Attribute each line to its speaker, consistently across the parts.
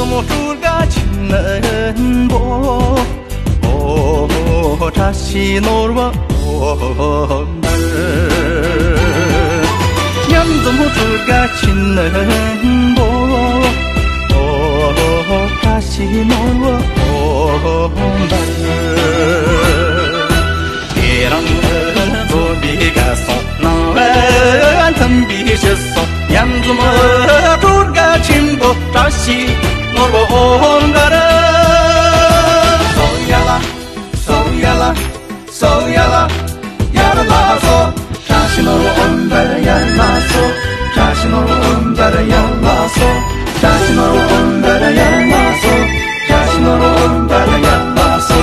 Speaker 1: 좀더 닿는 곳 오호타시 노르와 오호반 염좀더 닿는 곳 오호타시 노르와 오호반 이런 걸 보기가 싶나만 담비를 쏩 so yala so, laso Taşınır onlar yala so Taşınır onlar yala so Taşınır onlar yala so Taşınır onlar yala so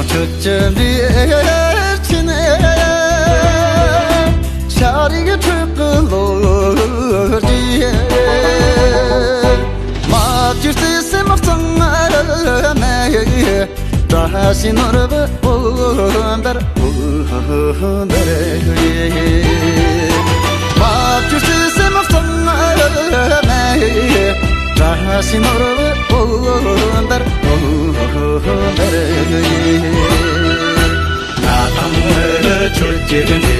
Speaker 2: N'attends que tu me yar yutuklu diye Makirti simaktın arameye Daha sinurbu ulber ulber Makirti simaktın arameye Daha sinurbu ulber ulber
Speaker 1: Naamlı Türk yerine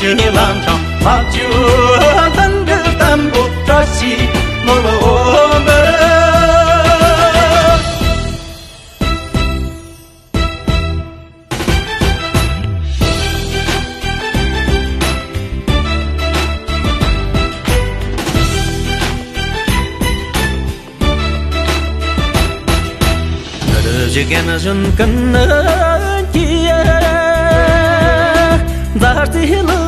Speaker 1: chi lam chong ma chu tan de tan bu ta si mo lo o me Hãy subscribe cho kênh Ghiền Mì Gõ Để